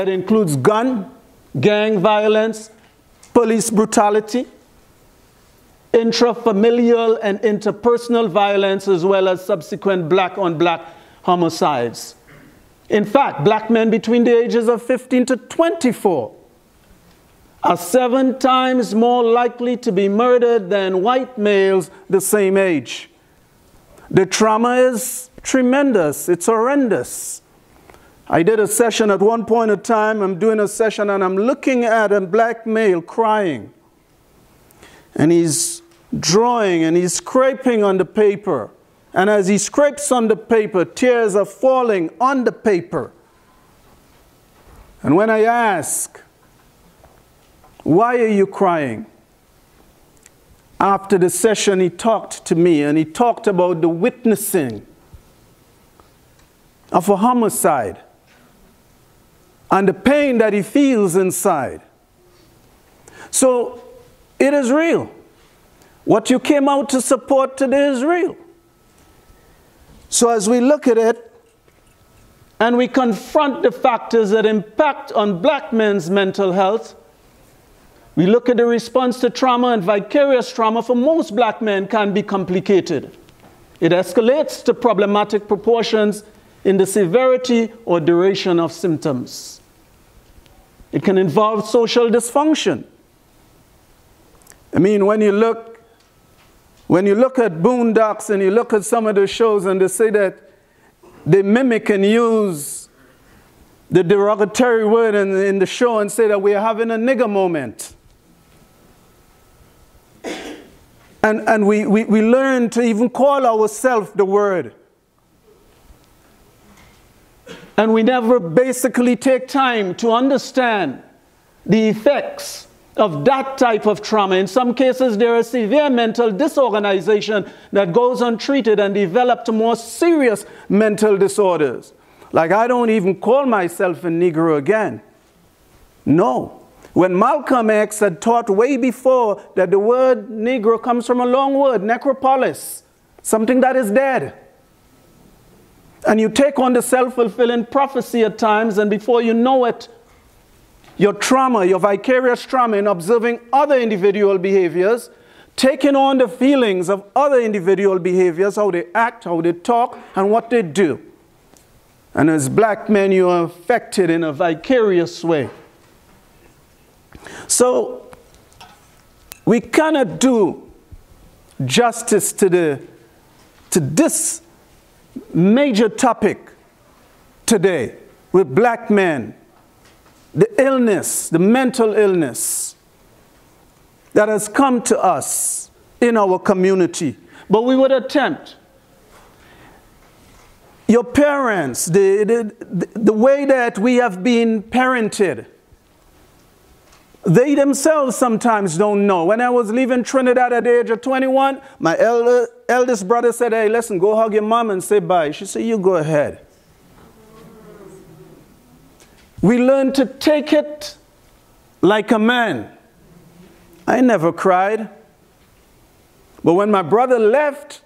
that includes gun, gang violence, police brutality, intrafamilial and interpersonal violence, as well as subsequent black on black homicides. In fact, black men between the ages of 15 to 24 are seven times more likely to be murdered than white males the same age. The trauma is tremendous, it's horrendous. I did a session at one point in time, I'm doing a session and I'm looking at a black male crying. And he's drawing and he's scraping on the paper. And as he scrapes on the paper, tears are falling on the paper. And when I ask, why are you crying? After the session, he talked to me and he talked about the witnessing of a homicide and the pain that he feels inside. So it is real. What you came out to support today is real. So as we look at it and we confront the factors that impact on black men's mental health, we look at the response to trauma and vicarious trauma for most black men can be complicated. It escalates to problematic proportions in the severity or duration of symptoms. It can involve social dysfunction. I mean, when you look, when you look at Boondocks and you look at some of the shows and they say that they mimic and use the derogatory word in, in the show and say that we're having a nigger moment. And, and we, we, we learn to even call ourselves the word. And we never basically take time to understand the effects of that type of trauma. In some cases, there is severe mental disorganization that goes untreated and develops to more serious mental disorders. Like, I don't even call myself a Negro again. No. When Malcolm X had taught way before that the word Negro comes from a long word, necropolis, something that is dead. And you take on the self fulfilling prophecy at times, and before you know it, your trauma, your vicarious trauma in observing other individual behaviors, taking on the feelings of other individual behaviors, how they act, how they talk, and what they do. And as black men, you are affected in a vicarious way. So we cannot do justice to, the, to this major topic today with black men, the illness, the mental illness that has come to us in our community. But we would attempt. Your parents, the, the, the way that we have been parented, they themselves sometimes don't know. When I was leaving Trinidad at the age of 21, my elder, eldest brother said, Hey, listen, go hug your mom and say bye. She said, You go ahead. We learn to take it like a man. I never cried. But when my brother left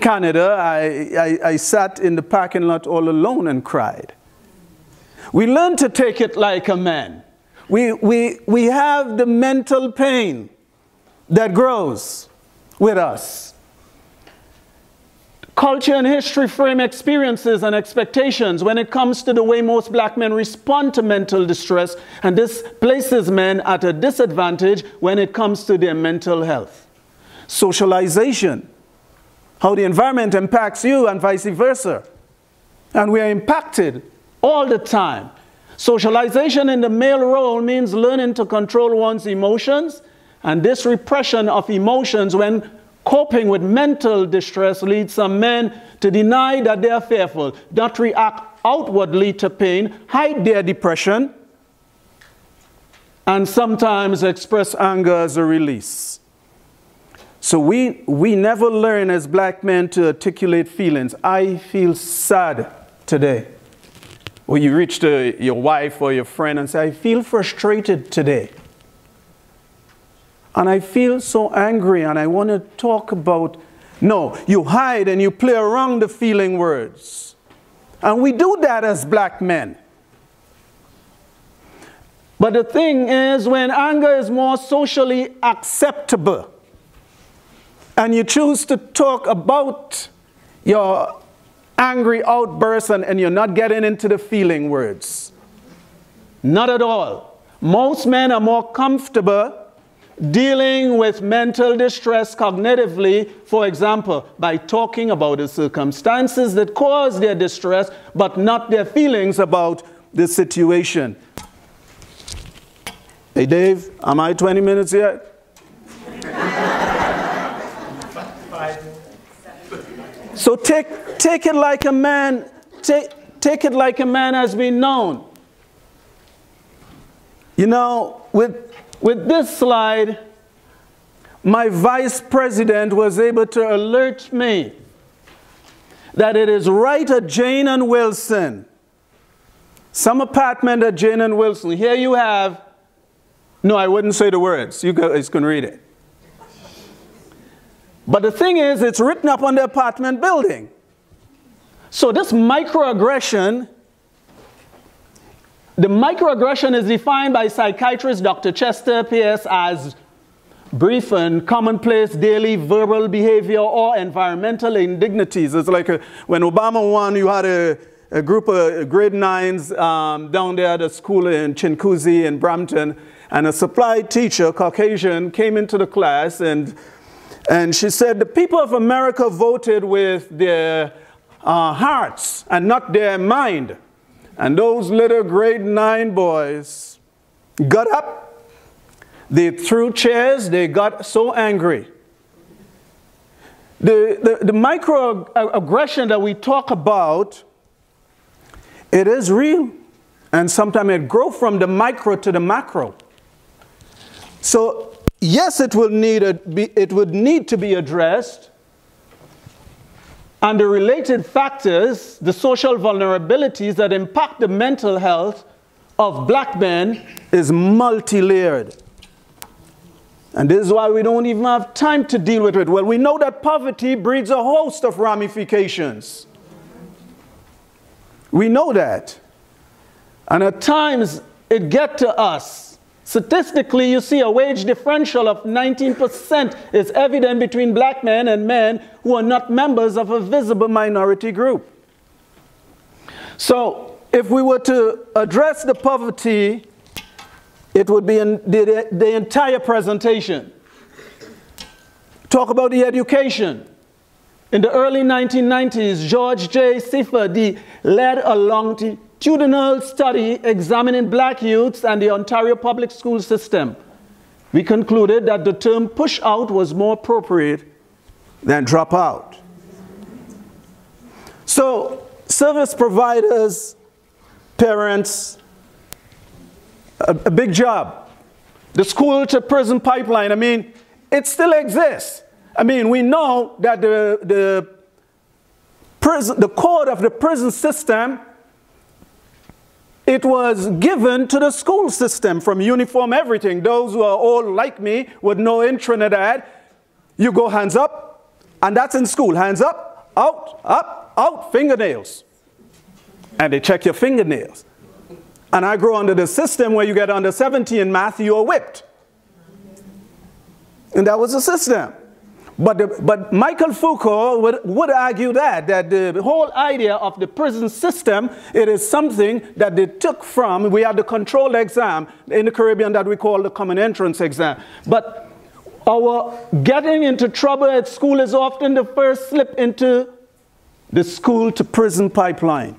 Canada, I, I, I sat in the parking lot all alone and cried. We learn to take it like a man. We, we, we have the mental pain that grows with us. Culture and history frame experiences and expectations when it comes to the way most black men respond to mental distress, and this places men at a disadvantage when it comes to their mental health. Socialization, how the environment impacts you, and vice versa. And we are impacted all the time Socialization in the male role means learning to control one's emotions, and this repression of emotions when coping with mental distress leads some men to deny that they are fearful, not react outwardly to pain, hide their depression, and sometimes express anger as a release. So we, we never learn as black men to articulate feelings. I feel sad today. Or you reach to your wife or your friend and say, I feel frustrated today. And I feel so angry and I want to talk about. No, you hide and you play around the feeling words. And we do that as black men. But the thing is, when anger is more socially acceptable, and you choose to talk about your angry outburst and, and you're not getting into the feeling words. Not at all. Most men are more comfortable dealing with mental distress cognitively, for example, by talking about the circumstances that cause their distress, but not their feelings about the situation. Hey, Dave, am I 20 minutes yet? So take, take it like a man, take, take it like a man has been known. You know, with, with this slide, my vice president was able to alert me that it is right at Jane and Wilson, some apartment at Jane and Wilson. Here you have, no, I wouldn't say the words. You guys can read it. But the thing is, it's written up on the apartment building. So this microaggression, the microaggression is defined by psychiatrist Dr. Chester Pierce as brief and commonplace daily verbal behavior or environmental indignities. It's like a, when Obama won, you had a, a group of grade nines um, down there at a school in Chinguacousy in Brampton, and a supply teacher, Caucasian, came into the class and and she said, The people of America voted with their uh, hearts and not their mind. And those little grade nine boys got up, they threw chairs, they got so angry. The, the, the microaggression that we talk about, it is real. And sometimes it grows from the micro to the macro. So yes, it, will need a, it would need to be addressed. And the related factors, the social vulnerabilities that impact the mental health of black men is multi-layered. And this is why we don't even have time to deal with it. Well, we know that poverty breeds a host of ramifications. We know that. And at times it gets to us Statistically, you see a wage differential of 19% is evident between black men and men who are not members of a visible minority group. So, if we were to address the poverty, it would be in the, the entire presentation. Talk about the education. In the early 1990s, George J. Sefa led a long longitudinal study examining black youths and the Ontario public school system, we concluded that the term push out was more appropriate than drop out. So, service providers, parents, a, a big job. The school to prison pipeline, I mean, it still exists. I mean, we know that the, the, prison, the code of the prison system it was given to the school system from uniform everything. Those who are all like me would know in Trinidad, you go hands up, and that's in school. Hands up, out, up, out, fingernails. And they check your fingernails. And I grew under the system where you get under 70 in math, you are whipped. And that was the system. But, the, but Michael Foucault would, would argue that, that the whole idea of the prison system, it is something that they took from, we had the control exam in the Caribbean that we call the common entrance exam. But our getting into trouble at school is often the first slip into the school to prison pipeline.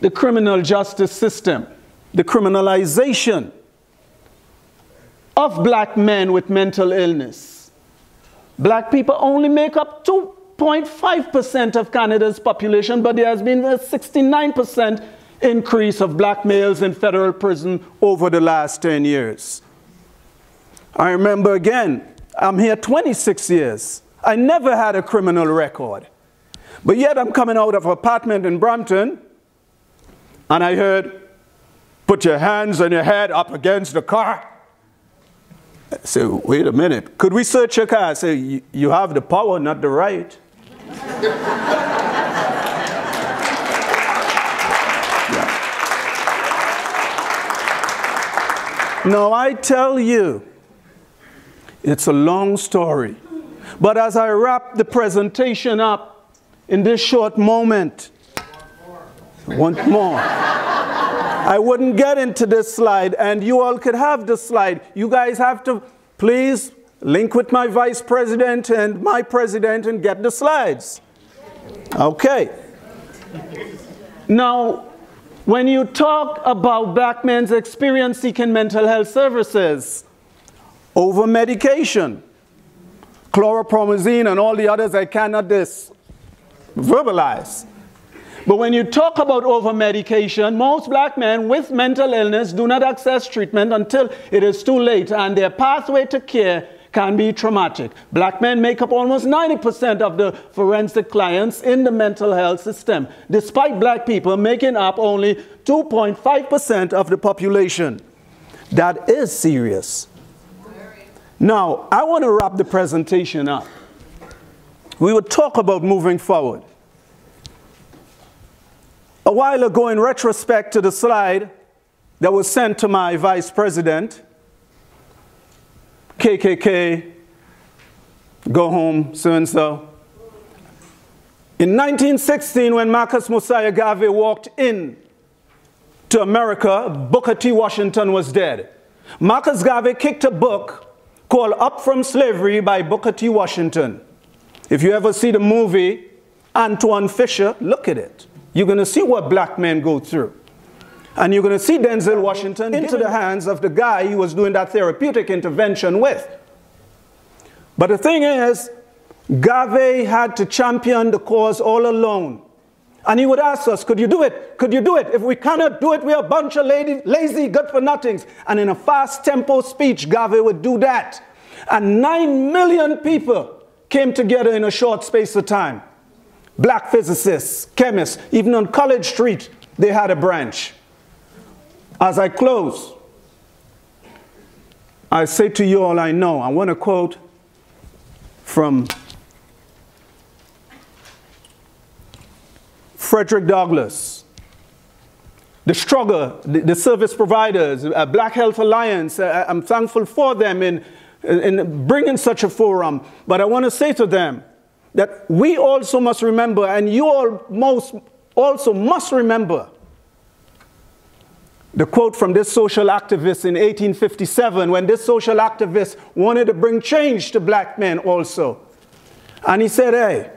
The criminal justice system, the criminalization of black men with mental illness. Black people only make up 2.5% of Canada's population, but there has been a 69% increase of black males in federal prison over the last 10 years. I remember again, I'm here 26 years. I never had a criminal record. But yet I'm coming out of an apartment in Brampton, and I heard, put your hands and your head up against the car. So wait a minute. Could we search your car? Say, you, you have the power, not the right. yeah. Now I tell you, it's a long story. But as I wrap the presentation up in this short moment, one more. I wouldn't get into this slide, and you all could have the slide. You guys have to please link with my vice president and my president and get the slides. Okay. Now, when you talk about black men's experience seeking mental health services, over medication, chlorpromazine and all the others I cannot dis verbalize. But when you talk about over medication, most black men with mental illness do not access treatment until it is too late, and their pathway to care can be traumatic. Black men make up almost 90% of the forensic clients in the mental health system, despite black people making up only 2.5% of the population. That is serious. Now, I want to wrap the presentation up. We will talk about moving forward. A while ago, in retrospect to the slide that was sent to my vice president, KKK, go home, so and so. In 1916, when Marcus Mosiah Garvey walked in to America, Booker T. Washington was dead. Marcus Garvey kicked a book called Up from Slavery by Booker T. Washington. If you ever see the movie Antwone Fisher, look at it. You're going to see what black men go through. And you're going to see Denzel Washington into the hands of the guy he was doing that therapeutic intervention with. But the thing is, Garvey had to champion the cause all alone. And he would ask us, could you do it? Could you do it? If we cannot do it, we're a bunch of lady, lazy, good for nothings. And in a fast tempo speech, Garvey would do that. And nine million people came together in a short space of time. Black physicists, chemists, even on College Street, they had a branch. As I close, I say to you all I know. I want to quote from Frederick Douglass. The struggle, the, the service providers, uh, Black Health Alliance, uh, I'm thankful for them in, in bringing such a forum. But I want to say to them that we also must remember, and you all most also must remember, the quote from this social activist in 1857 when this social activist wanted to bring change to black men also. And he said, hey,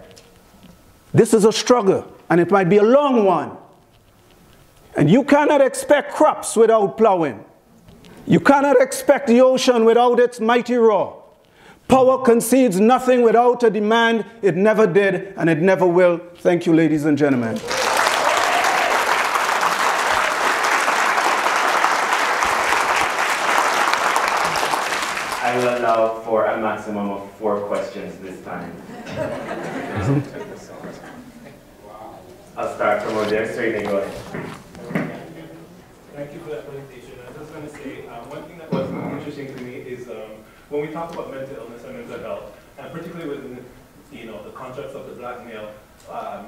this is a struggle and it might be a long one. And you cannot expect crops without plowing. You cannot expect the ocean without its mighty roar. Power concedes nothing without a demand. It never did and it never will. Thank you, ladies and gentlemen. I will allow for a maximum of four questions this time. I'll start from over there. Sorry, go ahead. Thank you for that presentation. I was just going to say, um, one thing that was interesting to me is um, when we talk about mental illness and health, and particularly within you know, the context of the black male, um,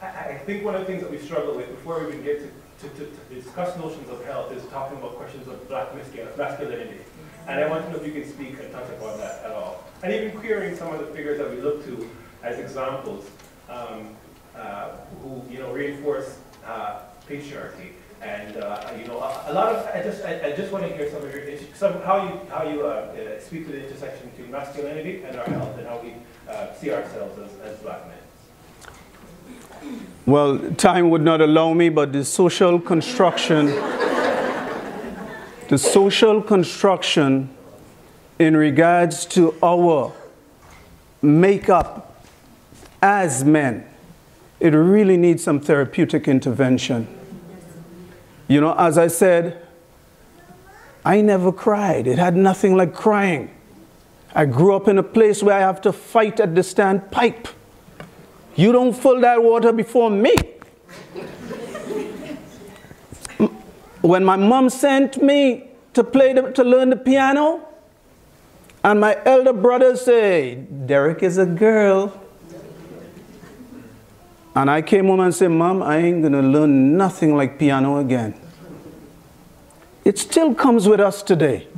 I, I, think one of the things that we struggle with before we even get to, to, to, to discuss notions of health is talking about questions of black masculinity. And I want to know if you can speak and touch upon that at all. And even querying some of the figures that we look to as examples um, uh, who, you know, reinforce uh, patriarchy. And uh, you know, a, lot of I just I, I, just want to hear some of your some how you how you uh, uh, speak to the intersection between masculinity and our health and how we uh, see ourselves as, as black men. Well, time would not allow me, but the social construction the social construction in regards to our makeup as men, it really needs some therapeutic intervention. You know, as I said, I never cried. It had nothing like crying. I grew up in a place where I have to fight at the standpipe. You don't fill that water before me. when my mom sent me to play the, to learn the piano, and my elder brother say, Derrick is a girl. And I came home and said, Mom, I ain't gonna learn nothing like piano again. it still comes with us today.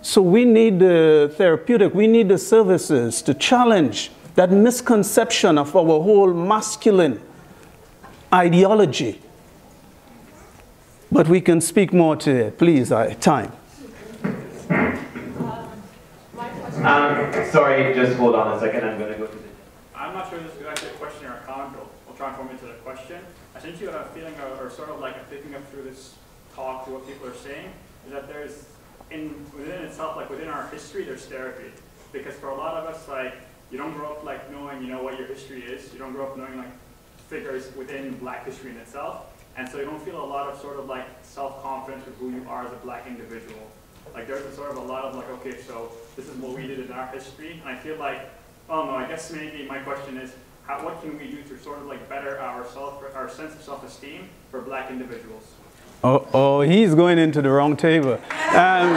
So we need the therapeutic, we need the services to challenge that misconception of our whole masculine ideology. But we can speak more today. Please, I, time. Um, sorry, just hold on a second. I'm going to go to the. I'm not sure this is actually a question or a comment, but we'll try and form into the question. I think you have a feeling, of, or sort of like a picking up through this talk to what people are saying, is that there's, in within itself, like within our history, there's therapy. Because for a lot of us, like, you don't grow up like knowing, you know, what your history is. You don't grow up knowing like figures within black history in itself. And so you don't feel a lot of sort of like self-confidence with who you are as a black individual. Like there's a sort of a lot of like, okay, so this is what we did in our history. And I feel like, oh no, I guess maybe my question is, how, what can we do to sort of like better our self, our sense of self-esteem for black individuals? Oh, oh, he's going into the wrong table. Um,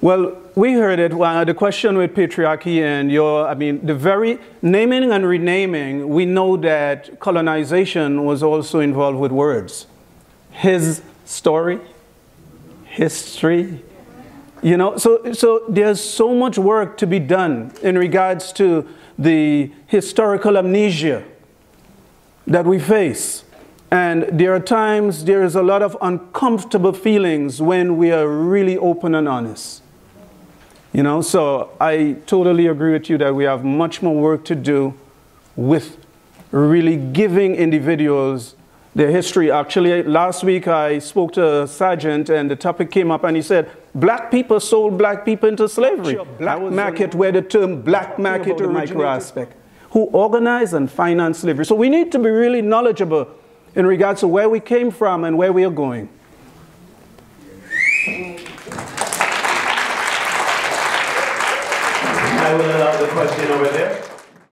well, we heard it, well, the question with patriarchy and your, I mean, the very naming and renaming, we know that colonization was also involved with words. His story, history, you know, so, so there's so much work to be done in regards to the historical amnesia that we face. And there are times there is a lot of uncomfortable feelings when we are really open and honest. You know, so I totally agree with you that we have much more work to do with really giving individuals their history. Actually, last week I spoke to a sergeant and the topic came up and he said, black people sold black people into slavery. Sure, black market where the term black market the micro aspect, who organized and financed slavery. So we need to be really knowledgeable in regards to where we came from and where we are going. I will allow the question over there.